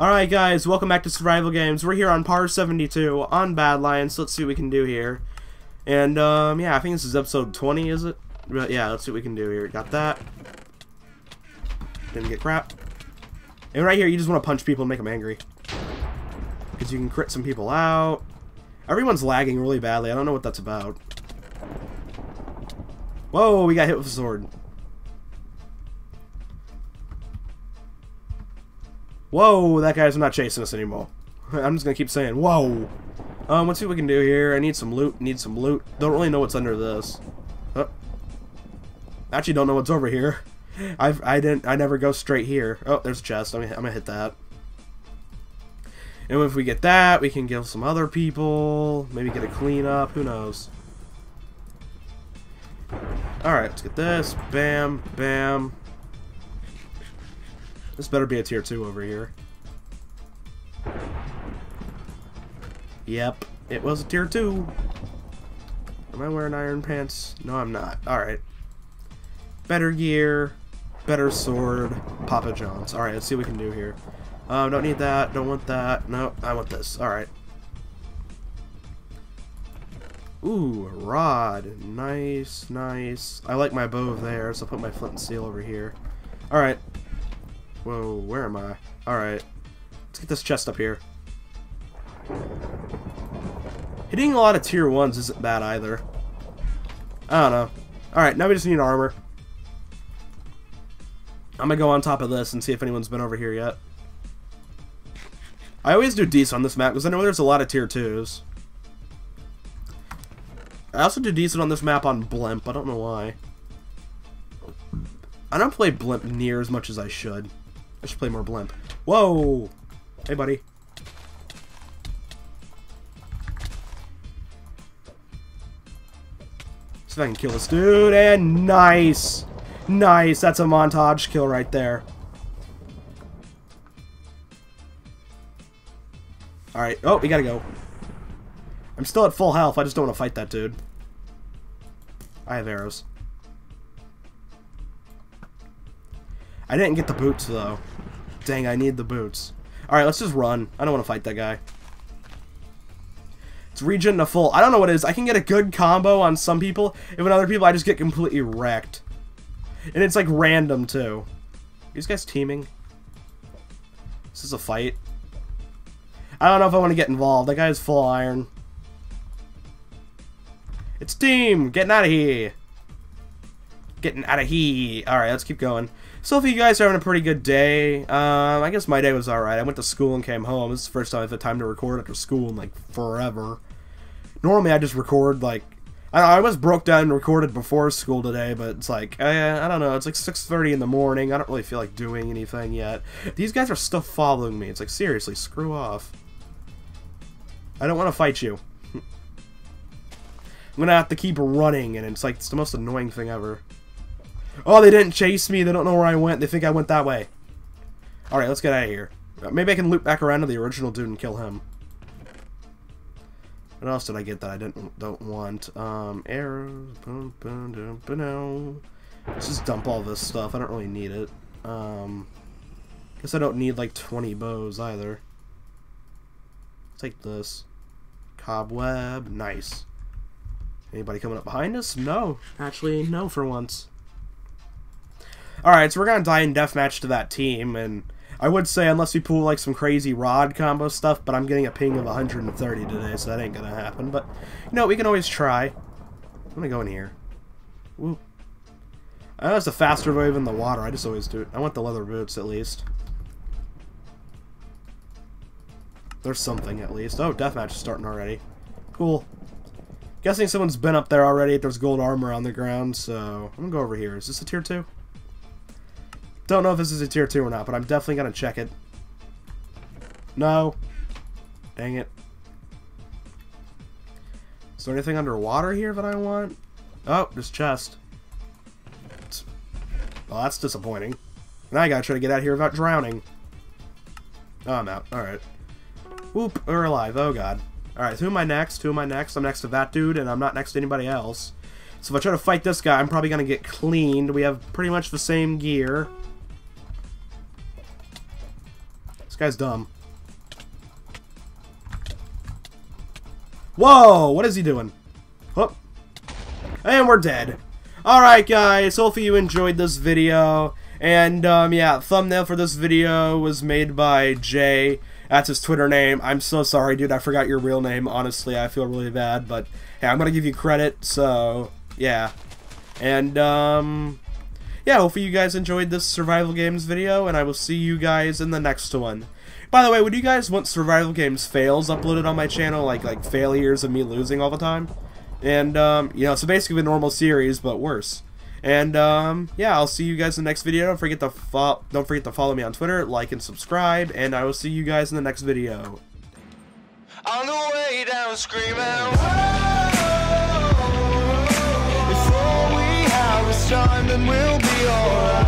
Alright guys, welcome back to Survival Games. We're here on Par 72 on Badlion. Let's see what we can do here. And, um, yeah, I think this is episode 20, is it? But, yeah, let's see what we can do here. Got that. Didn't get crap. And right here, you just want to punch people and make them angry. Because you can crit some people out. Everyone's lagging really badly. I don't know what that's about. Whoa, we got hit with a sword. Whoa, that guy's not chasing us anymore. I'm just gonna keep saying, whoa. Um, let's see what we can do here. I need some loot, need some loot. Don't really know what's under this. Oh. Actually don't know what's over here. I've, I didn't, I never go straight here. Oh, there's a chest. I'm I'm gonna hit that. And if we get that, we can give some other people. Maybe get a cleanup. Who knows? Alright, let's get this. Bam, bam. This better be a tier 2 over here. Yep, it was a tier 2. Am I wearing iron pants? No, I'm not. Alright. Better gear, better sword, Papa John's. Alright, let's see what we can do here. Um, don't need that, don't want that. No, I want this. Alright. Ooh, rod. Nice, nice. I like my bow there, so I'll put my flint and steel over here. Alright, Whoa, where am I? Alright. Let's get this chest up here. Hitting a lot of tier 1s isn't bad either. I don't know. Alright, now we just need armor. I'm gonna go on top of this and see if anyone's been over here yet. I always do decent on this map because I know there's a lot of tier 2s. I also do decent on this map on Blimp. I don't know why. I don't play Blimp near as much as I should. I should play more blimp. Whoa! Hey, buddy. See if I can kill this dude, and nice! Nice, that's a montage kill right there. Alright, oh, we gotta go. I'm still at full health, I just don't want to fight that dude. I have arrows. I didn't get the boots, though. Dang, I need the boots. Alright, let's just run. I don't want to fight that guy. It's regen to full. I don't know what it is. I can get a good combo on some people. If on other people, I just get completely wrecked. And it's like random, too. These guys teaming? This is a fight. I don't know if I want to get involved. That guy is full iron. It's team! Getting out of here! Getting out of here! Alright, let's keep going. So if you guys are having a pretty good day, um, I guess my day was alright. I went to school and came home. This is the first time I've had time to record after school in like forever. Normally I just record like I, I was broke down and recorded before school today, but it's like I, I don't know. It's like 6:30 in the morning. I don't really feel like doing anything yet. These guys are still following me. It's like seriously, screw off. I don't want to fight you. I'm gonna have to keep running, and it's like it's the most annoying thing ever. Oh, they didn't chase me. They don't know where I went. They think I went that way. Alright, let's get out of here. Maybe I can loop back around to the original dude and kill him. What else did I get that I didn't don't want? Um, arrows. Boom, boom, boom, boom, Let's just dump all this stuff. I don't really need it. Um, guess I don't need like 20 bows either. Take this. Cobweb. Nice. Anybody coming up behind us? No. Actually, no for once. Alright, so we're gonna die in deathmatch to that team, and I would say unless we pull like some crazy rod combo stuff, but I'm getting a ping of 130 today, so that ain't gonna happen. But, you know, we can always try. I'm gonna go in here. Whoop. I know a faster wave in the water, I just always do it. I want the leather boots, at least. There's something, at least. Oh, deathmatch is starting already. Cool. Guessing someone's been up there already. There's gold armor on the ground, so... I'm gonna go over here. Is this a tier 2? Don't know if this is a tier 2 or not, but I'm definitely going to check it. No. Dang it. Is there anything underwater here that I want? Oh, this chest. Well, that's disappointing. Now I gotta try to get out here without drowning. Oh, I'm out. Alright. Whoop, we're alive. Oh, God. Alright, who am I next? Who am I next? I'm next to that dude, and I'm not next to anybody else. So if I try to fight this guy, I'm probably gonna get cleaned. We have pretty much the same gear. Guy's dumb. Whoa! What is he doing? Oh. And we're dead. Alright guys, hopefully you enjoyed this video. And um, yeah, thumbnail for this video was made by Jay. That's his Twitter name. I'm so sorry, dude. I forgot your real name. Honestly, I feel really bad. But hey, I'm gonna give you credit. So yeah, and um, yeah. Hopefully you guys enjoyed this survival games video, and I will see you guys in the next one. By the way, would you guys want survival games fails uploaded on my channel, like like failures of me losing all the time? And um, you know, so basically a normal series, but worse. And um, yeah, I'll see you guys in the next video. Don't forget to fo don't forget to follow me on Twitter, like and subscribe, and I will see you guys in the next video. On the way down screaming, Before we have a then we'll alright.